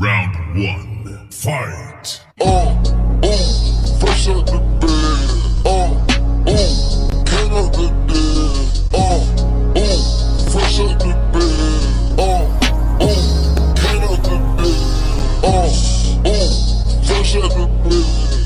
Round one, fight. Oh, oh, fresh out the bed. Oh, oh, came out the dead. Oh, oh, fresh out the bed. Oh, oh, came out the dead. Oh, oh, fresh out the bed.